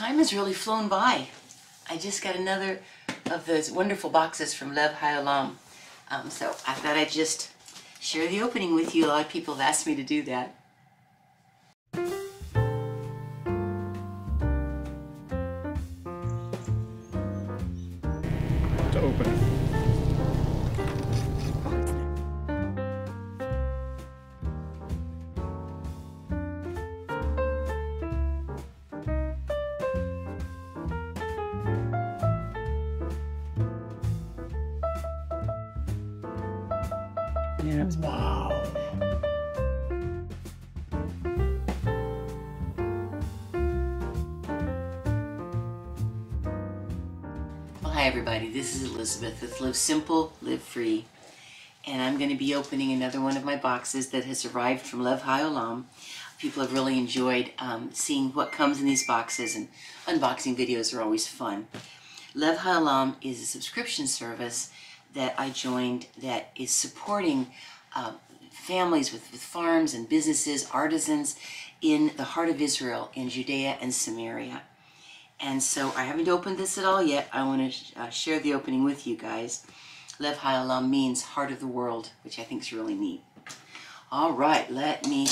time has really flown by. I just got another of those wonderful boxes from Lev Haolam. Um, so I thought I'd just share the opening with you. A lot of people have asked me to do that. Yeah. Wow. Well, hi everybody. This is Elizabeth with Live Simple, Live Free. And I'm going to be opening another one of my boxes that has arrived from Lev Haolam. People have really enjoyed um, seeing what comes in these boxes, and unboxing videos are always fun. Lev Haolam is a subscription service that I joined that is supporting uh, families with, with farms and businesses, artisans in the heart of Israel, in Judea and Samaria. And so I haven't opened this at all yet. I want to uh, share the opening with you guys. Lev Haolam means heart of the world, which I think is really neat. All right, let me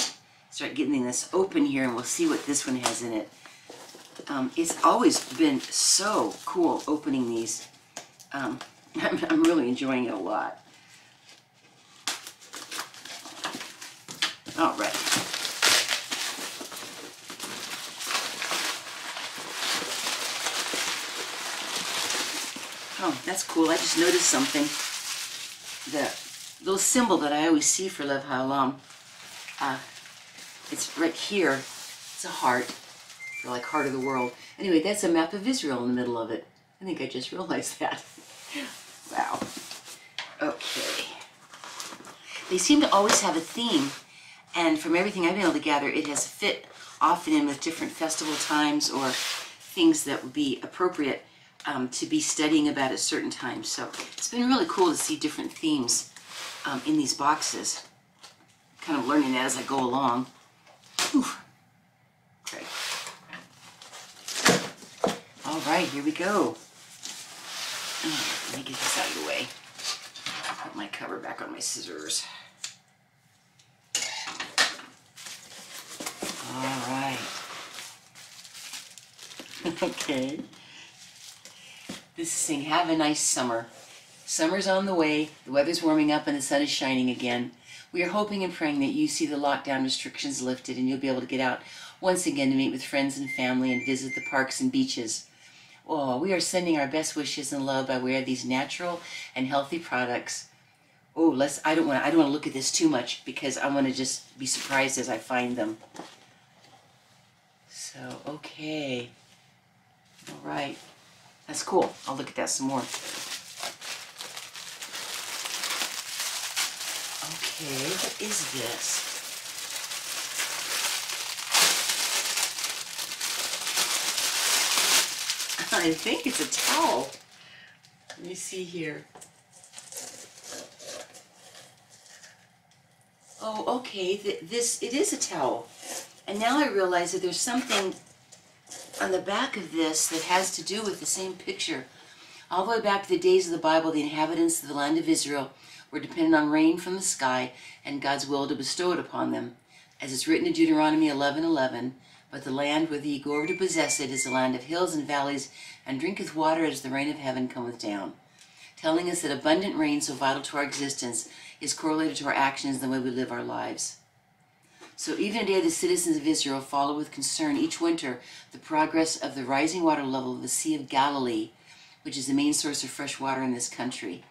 start getting this open here and we'll see what this one has in it. Um, it's always been so cool opening these. Um, I'm, I'm really enjoying it a lot. All right. Oh, that's cool. I just noticed something. The little symbol that I always see for Lev Haolam, uh, it's right here. It's a heart, for like heart of the world. Anyway, that's a map of Israel in the middle of it. I think I just realized that. wow. Okay. They seem to always have a theme, and from everything I've been able to gather, it has fit often in with different festival times or things that would be appropriate um, to be studying about at certain times. So it's been really cool to see different themes um, in these boxes. Kind of learning that as I go along. Whew. Okay. All right, here we go. Let me get this out of the way. Put my cover back on my scissors. All right. okay. This is saying, have a nice summer. Summer's on the way, the weather's warming up, and the sun is shining again. We are hoping and praying that you see the lockdown restrictions lifted and you'll be able to get out once again to meet with friends and family and visit the parks and beaches. Oh, we are sending our best wishes and love by way of these natural and healthy products. Oh, let's I don't want I don't want to look at this too much because I want to just be surprised as I find them. So, okay. All right. That's cool. I'll look at that some more. Okay, what is this? I think it's a towel. Let me see here. Oh, okay, th this, it is a towel. And now I realize that there's something on the back of this that has to do with the same picture. All the way back to the days of the Bible, the inhabitants of the land of Israel were dependent on rain from the sky and God's will to bestow it upon them. As it's written in Deuteronomy 11:11, 11, but the land whither ye go over to possess it is a land of hills and valleys, and drinketh water as the rain of heaven cometh down. Telling us that abundant rain, so vital to our existence, is correlated to our actions and the way we live our lives. So even today, the citizens of Israel follow with concern each winter the progress of the rising water level of the Sea of Galilee, which is the main source of fresh water in this country.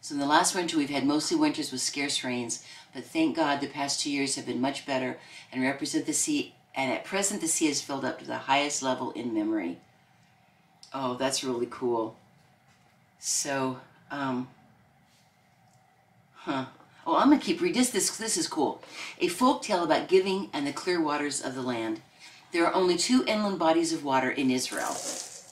So in the last winter, we've had mostly winters with scarce rains, but thank God the past two years have been much better and represent the sea. And at present, the sea is filled up to the highest level in memory. Oh, that's really cool. So, um, huh. Oh, I'm going to keep reading this. This, this is cool. A folk tale about giving and the clear waters of the land. There are only two inland bodies of water in Israel.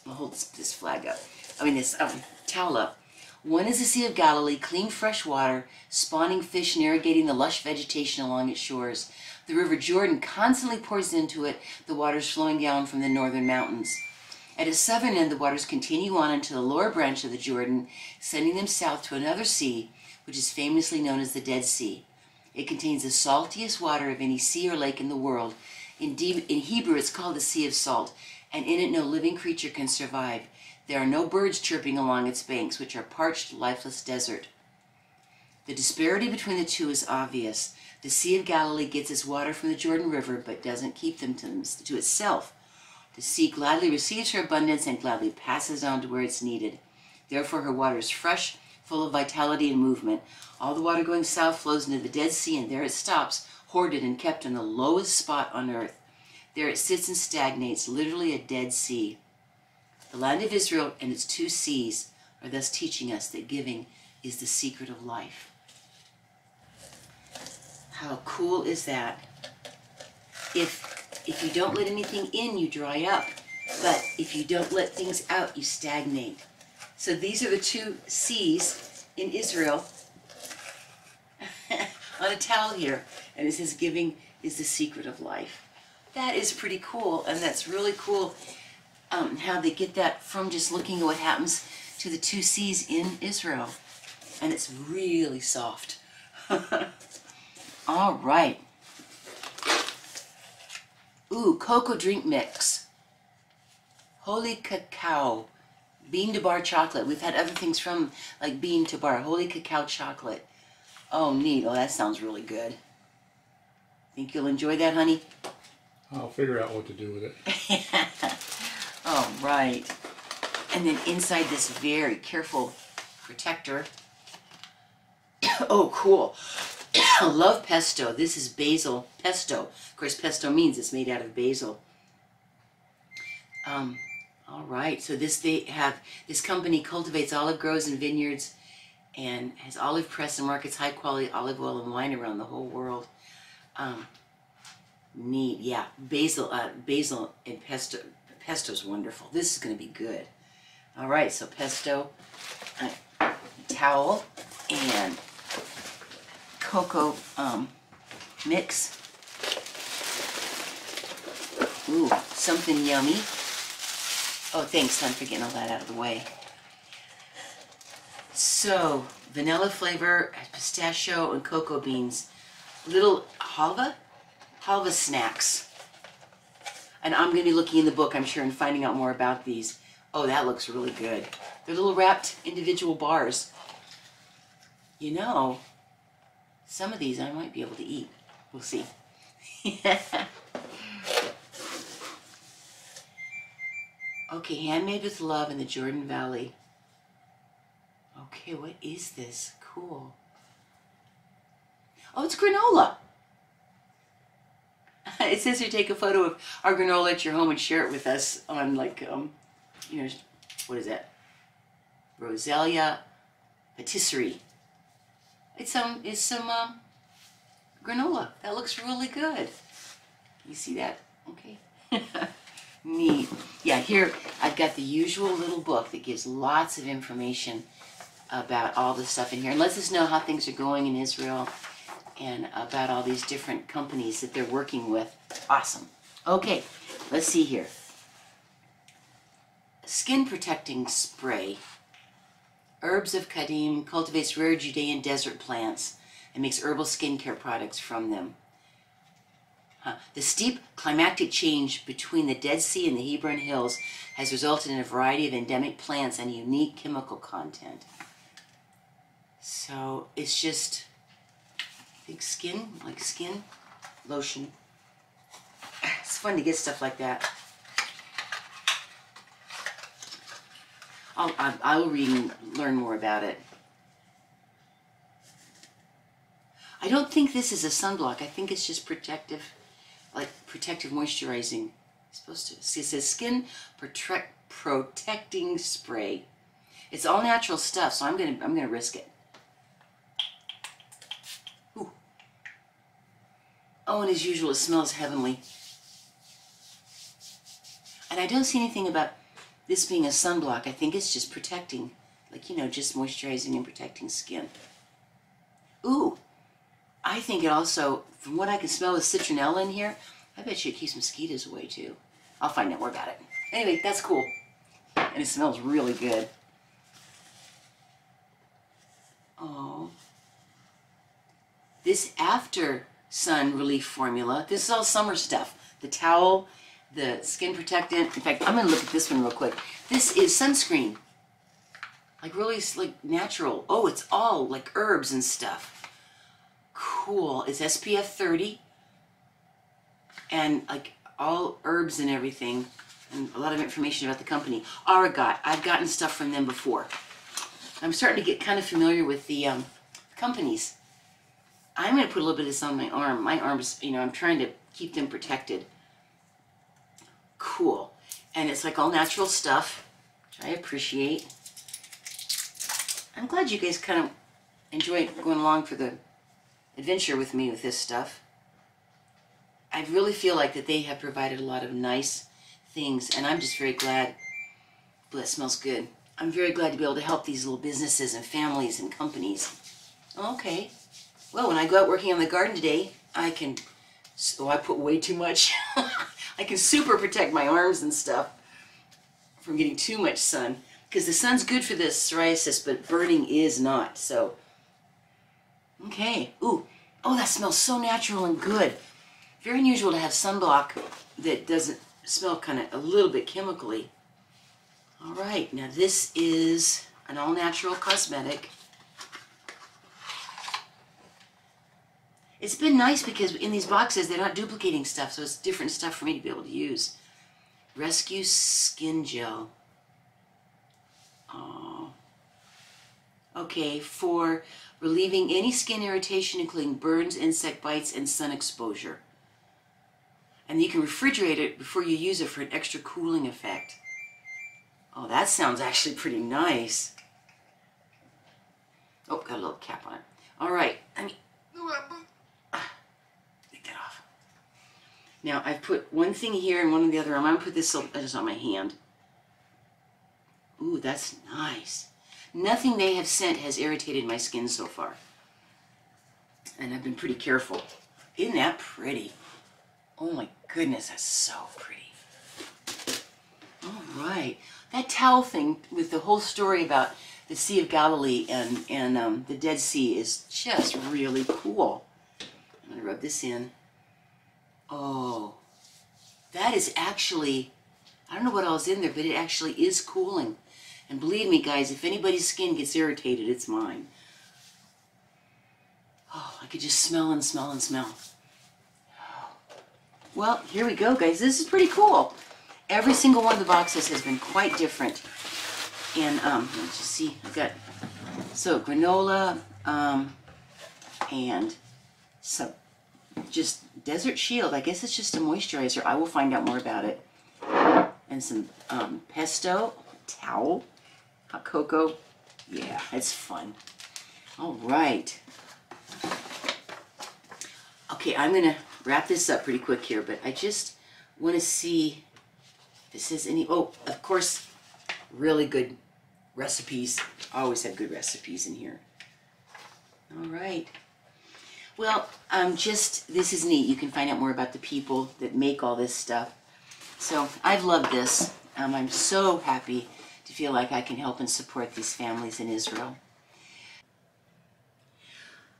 I'll hold this, this flag up. I mean, this um, towel up. One is the Sea of Galilee, clean fresh water, spawning fish irrigating the lush vegetation along its shores. The River Jordan constantly pours into it, the waters flowing down from the northern mountains. At its southern end, the waters continue on into the lower branch of the Jordan, sending them south to another sea, which is famously known as the Dead Sea. It contains the saltiest water of any sea or lake in the world. In, in Hebrew, it's called the Sea of Salt, and in it no living creature can survive. There are no birds chirping along its banks, which are parched, lifeless desert. The disparity between the two is obvious. The Sea of Galilee gets its water from the Jordan River, but doesn't keep them to, to itself. The sea gladly receives her abundance and gladly passes on to where it's needed. Therefore, her water is fresh, full of vitality and movement. All the water going south flows into the Dead Sea, and there it stops, hoarded and kept in the lowest spot on earth. There it sits and stagnates, literally a dead sea. The land of Israel and its two seas are thus teaching us that giving is the secret of life. How cool is that? If if you don't let anything in, you dry up. But if you don't let things out, you stagnate. So these are the two seas in Israel on a towel here. And it says giving is the secret of life. That is pretty cool. And that's really cool um, how they get that from just looking at what happens to the two seas in Israel. And it's really soft. All right. Ooh, cocoa drink mix. Holy cacao. Bean to bar chocolate. We've had other things from like bean to bar. Holy cacao chocolate. Oh, neat. Oh, that sounds really good. Think you'll enjoy that, honey? I'll figure out what to do with it. Right. And then inside this very careful protector. oh, cool. love pesto. This is basil pesto. Of course, pesto means it's made out of basil. Um, all right. So this they have this company cultivates olive groves and vineyards, and has olive press and markets high quality olive oil and wine around the whole world. Um, neat. Yeah, basil, uh, basil and pesto. Pesto's wonderful. This is going to be good. All right. So pesto, uh, towel, and cocoa um, mix. Ooh, something yummy. Oh, thanks, son, for getting all that out of the way. So, vanilla flavor, pistachio, and cocoa beans. Little halva? Halva snacks. And I'm going to be looking in the book, I'm sure, and finding out more about these. Oh, that looks really good. They're little wrapped individual bars. You know, some of these I might be able to eat. We'll see. okay, handmade with love in the Jordan Valley. Okay, what is this? Cool. Oh, it's granola. it says here take a photo of our granola at your home and share it with us on like, um, you know, what is that? Roselia Patisserie. It's some it's some um, granola. That looks really good. You see that? Okay. Neat. Yeah, here I've got the usual little book that gives lots of information about all the stuff in here and lets us know how things are going in Israel and about all these different companies that they're working with. Awesome. Okay, let's see here. Skin protecting spray. Herbs of Kedem cultivates rare Judean desert plants and makes herbal skincare products from them. Huh. The steep climatic change between the Dead Sea and the Hebron Hills has resulted in a variety of endemic plants and unique chemical content. So it's just, Think skin, like skin lotion. It's fun to get stuff like that. I'll, I, will read and learn more about it. I don't think this is a sunblock. I think it's just protective, like protective moisturizing. It's supposed to. See, it says skin protect, protecting spray. It's all natural stuff, so I'm gonna I'm gonna risk it. Oh, and as usual, it smells heavenly. And I don't see anything about this being a sunblock, I think it's just protecting, like, you know, just moisturizing and protecting skin. Ooh, I think it also, from what I can smell with citronella in here, I bet you it keeps mosquitoes away too. I'll find out more about it. Anyway, that's cool. and it smells really good. Oh. This after sun relief formula, this is all summer stuff. The towel, the skin protectant. In fact, I'm gonna look at this one real quick. This is sunscreen. Like really like natural. Oh, it's all like herbs and stuff. Cool. It's SPF 30 and like all herbs and everything and a lot of information about the company. Aragot, I've gotten stuff from them before. I'm starting to get kind of familiar with the um, companies. I'm going to put a little bit of this on my arm. My arms, you know, I'm trying to keep them protected. Cool. And it's like all natural stuff, which I appreciate. I'm glad you guys kind of enjoyed going along for the adventure with me with this stuff. I really feel like that they have provided a lot of nice things, and I'm just very glad. Well, that smells good. I'm very glad to be able to help these little businesses and families and companies. Okay. Well, when I go out working on the garden today, I can. Oh, I put way too much. I can super protect my arms and stuff from getting too much sun because the sun's good for this psoriasis, but burning is not. So, okay. Ooh, oh, that smells so natural and good. Very unusual to have sunblock that doesn't smell kind of a little bit chemically. All right, now this is an all-natural cosmetic. It's been nice because in these boxes they're not duplicating stuff, so it's different stuff for me to be able to use. Rescue Skin Gel. Oh. Okay, for relieving any skin irritation, including burns, insect bites, and sun exposure and you can refrigerate it before you use it for an extra cooling effect. Oh, that sounds actually pretty nice. Oh, got a little cap on it. All right, take that off. Now I've put one thing here and one on the other arm. I'm gonna put this just on my hand. Ooh, that's nice. Nothing they have sent has irritated my skin so far. And I've been pretty careful. Isn't that pretty? Oh my goodness, that's so pretty. All right. That towel thing with the whole story about the Sea of Galilee and, and um, the Dead Sea is just really cool. I'm going to rub this in. Oh, that is actually, I don't know what else in there, but it actually is cooling. And believe me, guys, if anybody's skin gets irritated, it's mine. Oh, I could just smell and smell and smell. Well, here we go, guys. This is pretty cool. Every single one of the boxes has been quite different. And um, let's just see. I've got so granola um, and some just Desert Shield. I guess it's just a moisturizer. I will find out more about it. And some um, pesto, towel, hot cocoa. Yeah, it's fun. All right. Okay, I'm going to wrap this up pretty quick here, but I just want to see if this is any, oh, of course, really good recipes. I always have good recipes in here. All right. Well, um, just, this is neat. You can find out more about the people that make all this stuff. So I've loved this. Um, I'm so happy to feel like I can help and support these families in Israel.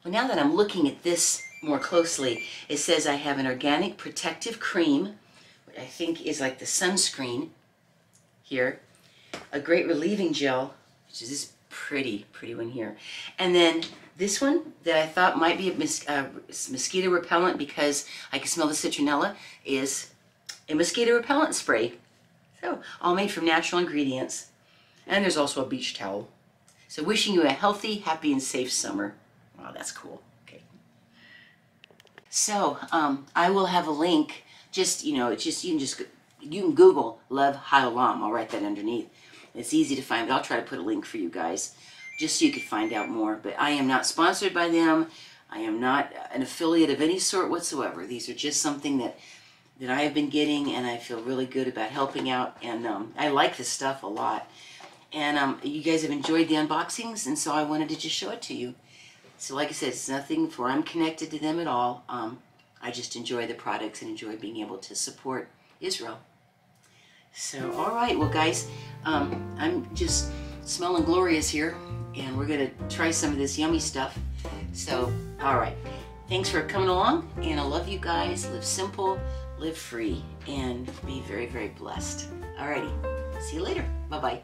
Well, now that I'm looking at this more closely, it says I have an organic protective cream, which I think is like the sunscreen here, a great relieving gel, which is this pretty, pretty one here, and then this one that I thought might be a mos uh, mosquito repellent because I can smell the citronella is a mosquito repellent spray. So, all made from natural ingredients. And there's also a beach towel. So wishing you a healthy, happy, and safe summer. Wow, that's cool. Okay. So um, I will have a link. Just you know, it's just you can just you can Google Lev Haolam. I'll write that underneath. It's easy to find, but I'll try to put a link for you guys, just so you could find out more. But I am not sponsored by them. I am not an affiliate of any sort whatsoever. These are just something that that I have been getting, and I feel really good about helping out. And um, I like this stuff a lot. And um, you guys have enjoyed the unboxings, and so I wanted to just show it to you. So like I said, it's nothing for I'm connected to them at all. Um, I just enjoy the products and enjoy being able to support Israel. So, all right, well, guys, Um, I'm just smelling glorious here, and we're gonna try some of this yummy stuff. So, all right. Thanks for coming along, and I love you guys. Live simple, live free, and be very, very blessed. Alrighty. See you later. Bye bye.